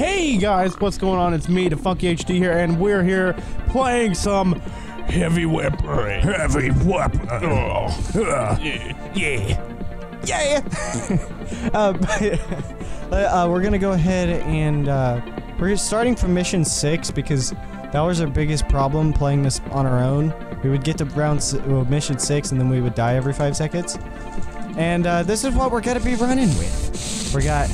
Hey guys, what's going on? It's me, DaFunkyHD here, and we're here playing some heavy weaponry. Heavy weapon. Oh, yeah, yeah, yeah. uh, uh, we're gonna go ahead and uh, we're starting from mission six because that was our biggest problem playing this on our own. We would get to round well, mission six and then we would die every five seconds. And uh, this is what we're gonna be running with. We got.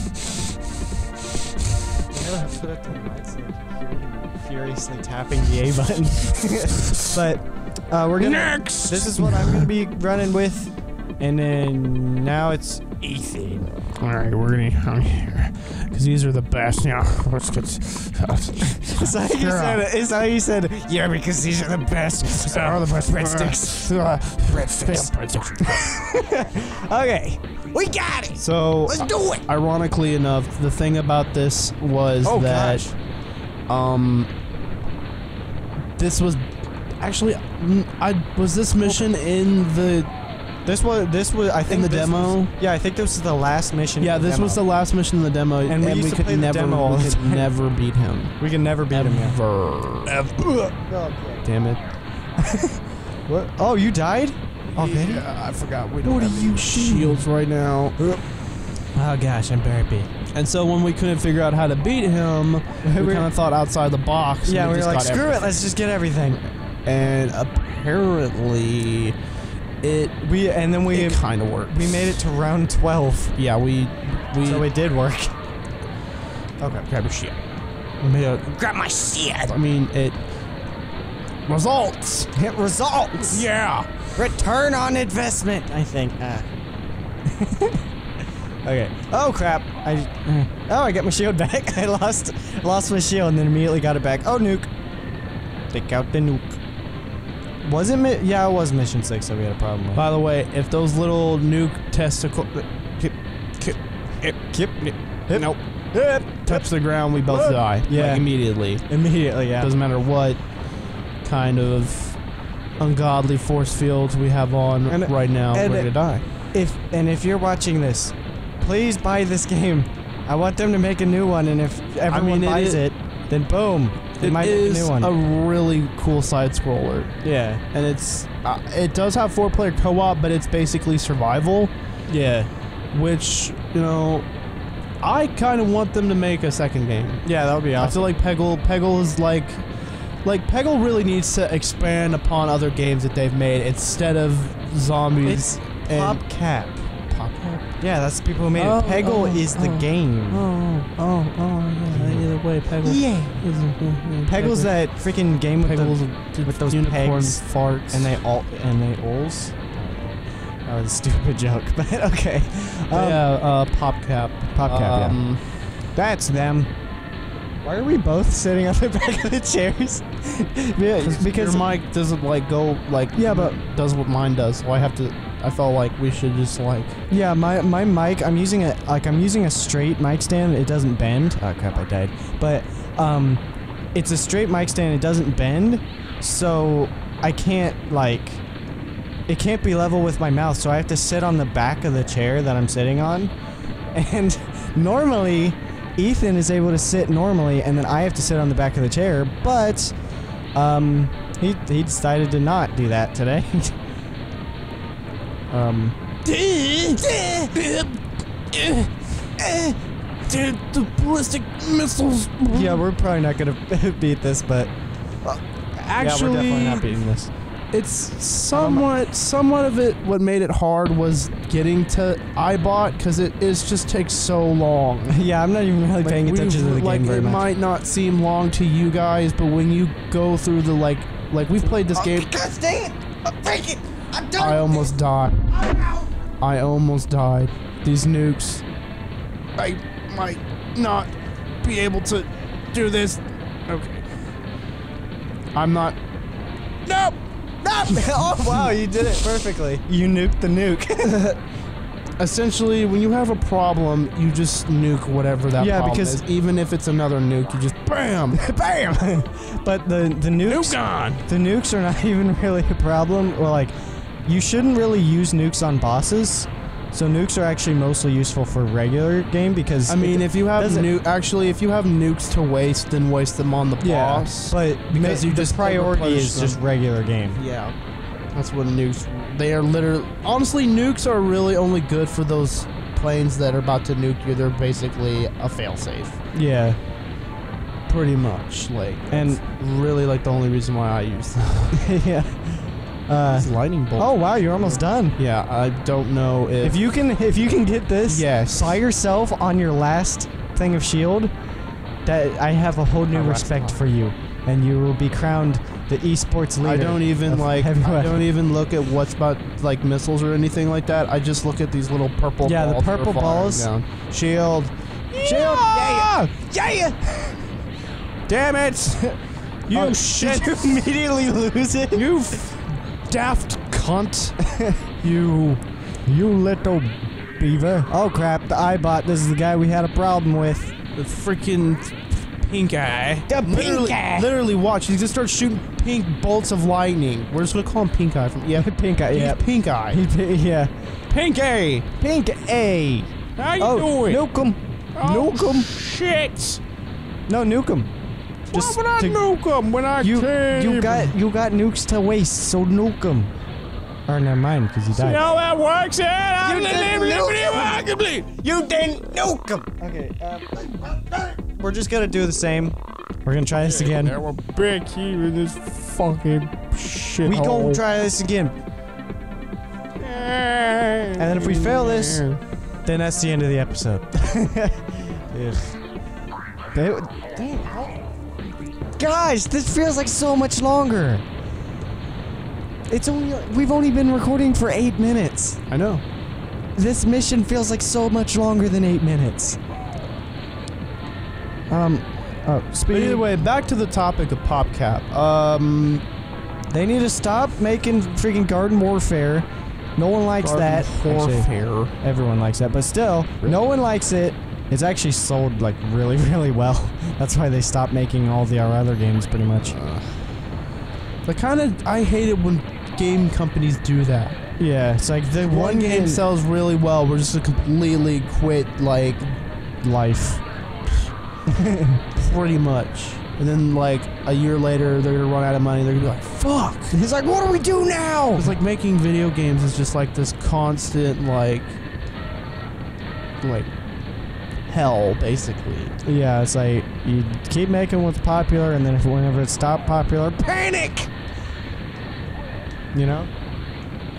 Put up the lights so you can Furiously tapping the A button, but uh, we're gonna. Next. This is what I'm gonna be running with, and then now it's Ethan. All right, we're gonna I'm here because these are the best. Now let's get. Is that how you said it? Is that how you said? Yeah, because these are the best. These are the best breadsticks. Breadsticks. Okay, we got it. So, Let's do it. ironically enough, the thing about this was Oh, that gosh. um this was actually I was this mission in the This was this was I think the demo? was- yeah, I think this was the last mission. yeah in the this was the last mission in the demo And we used to could play the never demo all we could time. never beat him We can never beat him. Yeah. ever damn it What? Oh, you died? Oh, Already? yeah, uh, I forgot we What don't are have you any shields right now Oh gosh, I'm very beat. and so when we couldn't figure out how to beat him we We're- kind of thought outside the box Yeah, and we were like, screw everything. it, let's just get everything. and apparently it We and then we kind of worked. we made it to round twelve, Yeah, we we so it did work. Okay. grab your shit. We made a Grab my shit. I mean it results. Hit results. Yeah. Return on investment, I think. Ah. okay. Oh crap! I oh I got my shield back. I lost lost my shield and then immediately got it back. Oh nuke! Take out the nuke. Was it? Mi- yeah, it was mission six that we had a problem with. By the way, if those little nuke testicle kip, kip, kip, Kip. kip, nope, touch the ground, we both die. Yeah. like, immediately. Immediately, yeah. Doesn't matter what kind of ungodly force fields we have on And- right now, and- we're gonna die. If and if you're watching this, please buy this game. I want them to make a new one, and if everyone mean, buys is- it, then boom, they It might make a new one. a really cool side scroller. yeah, and it's uh, it does have four player co-op but it's basically survival yeah, which you know i kind of want them to make a second game yeah. That would be awesome. i feel like peggle peggle is like like peggle really needs to expand upon other games that they've made instead of zombies It's and PopCap. pop Yeah, that's the people who made Oh, it. Peggle oh, is the oh. game. oh oh oh yeah either way peggle Yeah. is- Peggle's that freaking game with peggle's the, with those unicorn pegs farts and they all and they ols. That was a stupid joke, but okay. Um, yeah uh popcap PopCap, yeah. um, That's them. Why are we both sitting on the back of the chairs? yeah, Because your mic doesn't like go like Yeah, but- does what mine does. So I have to. I felt like we should just like yeah, my my mic. I'm using a like I'm using a straight mic stand. It doesn't bend. Oh crap! I died. But um, it's a straight mic stand. It doesn't bend, so I can't like. It can't be level with my mouth, so I have to sit on the back of the chair that I'm sitting on. And normally, Ethan is able to sit normally, and then I have to sit on the back of the chair. But um, he he decided to not do that today. um. Dude, the ballistic missiles. Yeah, we're probably not gonna beat this, but actually, yeah, we're definitely not beating this. It's somewhat, somewhat of it. What made it hard was getting to iBot because it is just takes so long. Yeah, I'm not even really Like, paying attention to the like, game very it much. might not seem long to you guys, but when you go through the like, like we've played this oh, game. God dang it! Oh, I'm breaking! I'm done! I almost died. I almost died. These nukes. I might not be able to do this. Okay. I'm not. No! oh wow, you did it perfectly. You nuked the nuke. Essentially, when you have a problem, you just nuke whatever that Yeah, problem because- is. Even if it's another nuke, you just BAM! Bam! but the the nukes, Nuke gone! the nukes are not even really a problem. Or like, you shouldn't really use nukes on bosses. So nukes are actually mostly useful for regular game because I mean, if you have nu- actually, if you have nukes to waste, then waste them on the yeah, boss. but because ma- you just priority is just regular game. yeah, that's what nukes. They are literally. Honestly, nukes are really only good for those planes that are about to nuke you. They're basically a failsafe, Yeah, pretty much. Like, And- really like the only reason why I use them. yeah. Uh, lightning bolts. oh wow, you're almost done. yeah. I don't know if, If you can, if you can get this, Yes. by yourself on your last thing of shield, that I have a whole new respect for you, and you will be crowned the esports leader. I don't even like. I don't even look at what's about like missiles or anything like that. I just look at these little purple. Yeah, the balls are purple balls. Down. Shield. Shield, yeah, Yeah. Damn it! You Oh, shit! Did you immediately lose it? You daft cunt! you. You little beaver. Oh crap, the iBot. This is the guy we had a problem with. The freaking pink eye. The pink literally, eye. Literally, watch. He's gonna start shooting pink bolts of lightning. We're just gonna call him Pink Eye from. Yeah, Pink eye, yeah. Pink Eye. Yeah. Pink Eye. Pink A. How you Oh, doing? nuke him. Oh, nuke him. Shit! No, nuke him. Why would I to- nuke him when I You, came? you got, you got nukes to waste, so nuke him. Or never mind, because you See died. how that works, eh? You didn't nuke You didn't nuke him. Okay. Um, we're just gonna do the same. We're gonna try this again. There were big here in this fucking shit. We gonna try this again. And then if we fail this- Then that's the end of the episode. Ugh. They- dang, Guys, this feels like so much longer. It's only we've only been recording for eight minutes. I know. This mission feels like so much longer than eight minutes. Um, oh, But speed. either way, back to the topic of PopCap. Um, they need to stop making freaking garden warfare. No one likes that. Actually, Warfare. everyone likes that, but still, no one likes it. It's actually sold like really, really well. That's why they stopped making all the our other games, pretty much. Uh. The kind of I hate it when game companies do that. Yeah, it's like the One, one, game game sells really well, we're just completely quit, like life. pretty much. And then like a year later, they're gonna run out of money. They're gonna be like, "Fuck." He's like, what do we do now? It's like making video games is just like this constant like like hell basically. Yeah, it's like you keep making what's popular, and then if whenever it stopped popular, panic. You know?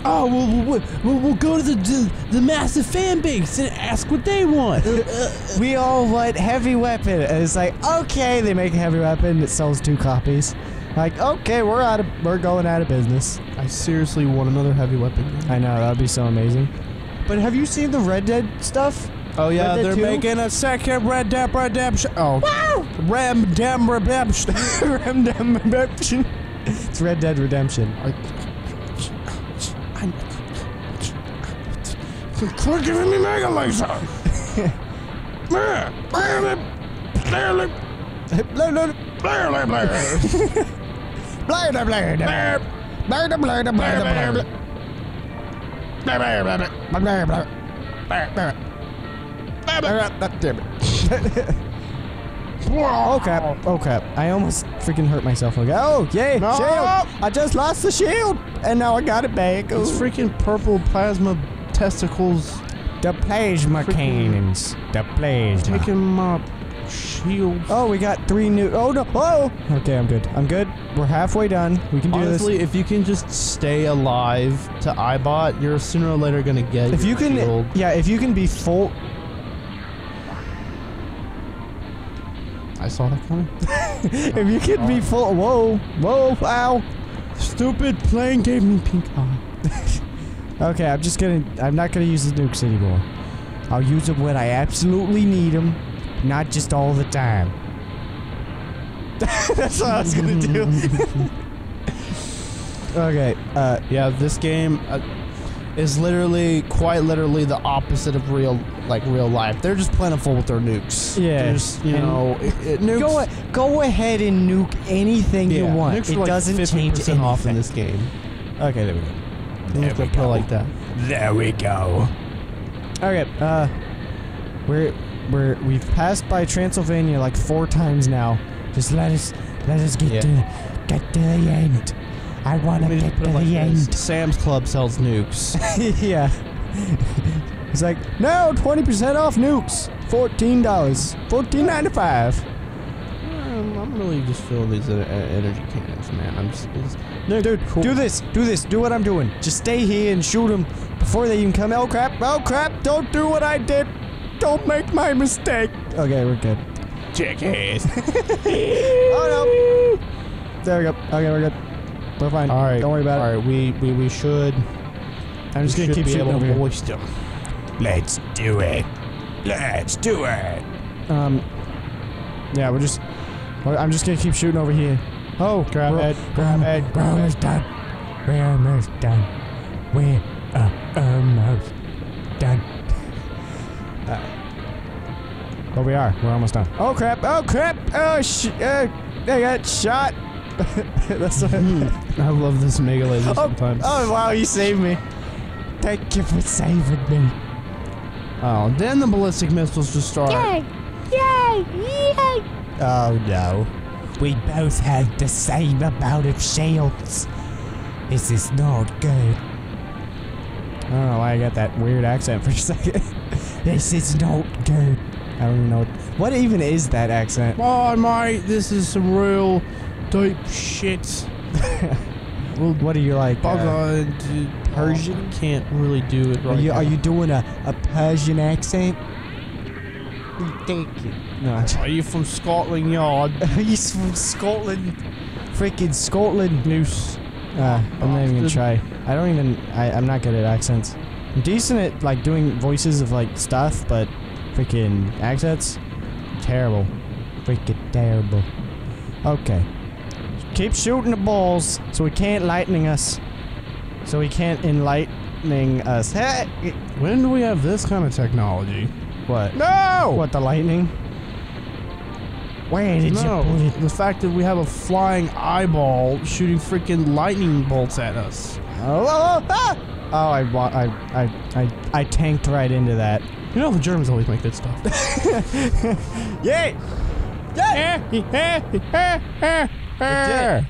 Oh, we'll, we'll, we'll, we'll go to the, the the massive fan base and ask what they want. We all want heavy weapon. And it's like, okay, they make a heavy weapon that sells two copies. Like, okay, we're out of, we're going out of business. I seriously want another heavy weapon. I know that would be so amazing. But have you seen the Red Dead stuff? Oh yeah, Red Dead they're 2? making a second Red Dead Redemption. Oh, Ram Dam Redemption. Red Dead Redemption. It's Red Dead Redemption. Quit giving me Mega Laser. Blah, blah, blah. Oh crap! Oh crap! I almost freaking hurt myself. Like, oh yay! No! Shield! I just lost the shield, and now I got it back. Those Ooh. freaking purple plasma testicles the plasma freaking- cannons. The plasma. taking my shield. Oh, we got three new. Oh no! Oh. Okay, I'm good. I'm good. We're halfway done. We can do this. Honestly, if you can just stay alive to iBot, you're sooner or later gonna get. this. If you can, shield. yeah, if you can be full. I saw that coming. If you can be full. Whoa! Whoa! Wow! Stupid plane gave me pink eye. Okay, I'm just gonna. I'm not gonna use the nukes anymore. I'll use them when I absolutely need them, not just all the time. That's what I was gonna do. okay. Uh, Yeah, this game uh, is literally, quite literally, the opposite of real, like real life. They're just plentiful with their nukes. Yeah, They're you and know, it, it, nukes. go a- go ahead and nuke anything yeah, you want. nukes it are like doesn't 50% change anything. off in this game. Okay, there we go. There we put it like that. There we go. Okay, uh, we're we're we've passed by Transylvania like four times now. Just let us let us get Yeah. to get to the end. I want to Let get just to it like the this. end. Sam's Club sells nukes. yeah. He's like, no, twenty percent off nukes. Fourteen dollars. Fourteen ninety five. Um, I'm really just feeling these uh, energy cannons, man. I'm just, it's, No, dude, Cool. do this, do this, do what I'm doing. Just stay here and shoot them before they even come. Oh crap! Oh crap! Don't do what I did. Don't make my mistake. Okay, we're good. jackass. Oh no! There we go. Okay, we're good. We're fine. All right, Don't worry about it. All right, we we, we should. I'm just gonna keep shooting over here. voice them. Let's do it. Let's do it. Um. Yeah, we're just. I'm just gonna keep shooting over here. Oh, Grab we're- it, grab we're- it, We're almost done. We're almost done. We're uh, almost done. Uh, but we are. We're almost done. Oh crap! Oh crap! Oh sh! Uh, I got shot. That's what. I love this mega laser Oh, sometimes. oh wow! You saved me. Thank you for saving me. Oh, then the ballistic missiles just start. Yay! Yay! Yay! Oh no. We both have the same amount of shields. This is not good. I don't know why I got that weird accent for a second. this is not good. I don't even know what, what even is that accent. Oh, mate, this is some real deep shit. What are you like? uh, on to Persian? Can't really do it are you now. are you doing a, a Persian accent? Thank you. No, I'm Are you from Scotland Yard? He's from Scotland. Freaking Scotland. Noose. Uh, I'm not even gonna try. I don't even. I, I'm not good at accents. I'm decent at like doing voices of like stuff, but freaking accents, terrible. Freaking terrible. Okay. Keep shooting the balls so he can't lightning us. So he can't enlightening us. Hey! When do we have this kind of technology? What? No! What the lightning? Where did no, you put it? the fact that we have a flying eyeball shooting freaking lightning bolts at us. Oh, oh, oh, ah! oh I, wa- I, I, I, I tanked right into that. You know the Germans always make good stuff. Yay! yeah.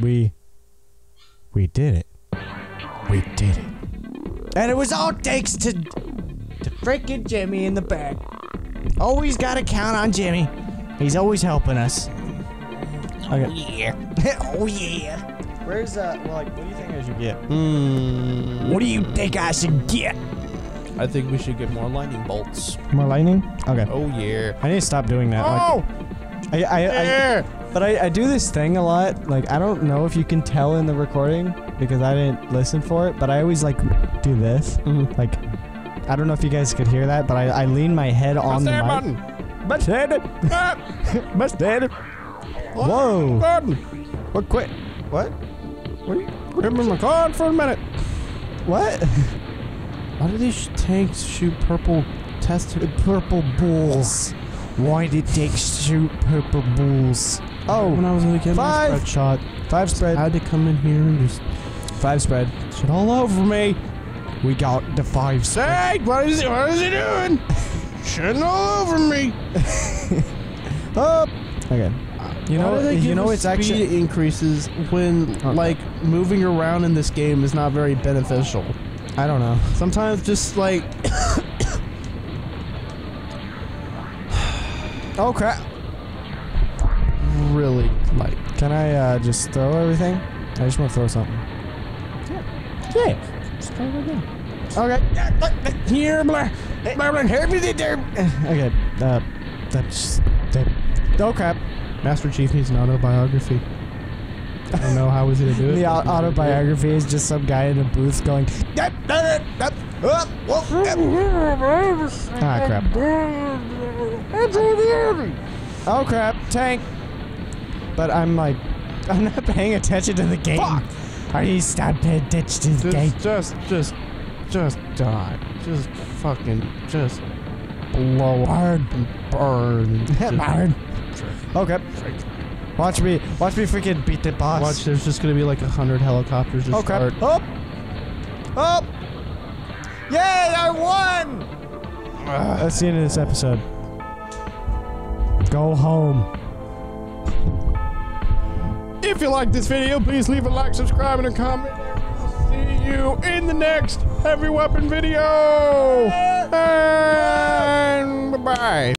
We we did it. We did it. And it was all thanks to to freaking Jimmy in the back. Always gotta count on Jimmy. He's always helping us. Okay. Yeah. oh yeah. Where's uh well, like what do you think I should get? Hmm. What do you think I should get? I think we should get more lightning bolts. More lightning? Okay. Oh yeah. I need to stop doing that. Like, Oh! I, I, I, yeah. But I, I do this thing a lot. Like I don't know if you can tell in the recording because I didn't listen for it. But I always like do this. Mhm. Like I don't know if you guys could hear that, but I, I lean my head on the Stay mic. button. Busted. Busted. Whoa. Button. What? Quit. What? What? Give me my card for a minute. What? Why do these tanks shoot purple tested? purple bulls. Why did they shoot purple bulls? Oh, when I was gonna get five. spread shot, five spread. I had to come in here and just Five spread. shit all over me. We got the five spread. Say, what is it? What is he doing? Shitting all over me. Up. Okay. You Why know, do you know, it's actually. increases when like moving around in this game is not very beneficial. I don't know. Sometimes just like Oh crap! really like Can I uh, just throw everything? I just want to throw something. Yeah. Just throw it. Okay. Here, blah, blah, blah, here, blah, there. Okay. Uh, that's that. Oh crap! Master Chief needs an autobiography. I don't know how he's gonna do it. The autobiography is just some guy in a booth going. "Yep, yep, yep, up, whoop. Ah crap! Oh crap! Tank. But I'm like, I'm not paying attention to the game. Fuck. Are you stop paying attention to the game? Just, just, just, die. Just fucking, just blow up Burn. and burn. Burn. Okay. Watch me. Watch me freaking beat the boss. Watch, there's just gonna be like a hundred helicopters just Oh crap! start. Up! Up! Yay! I won. That's the end of this episode. Go home. If you like this video, please leave a like, subscribe, and a comment. See you in the next heavy weapon video. And bye bye.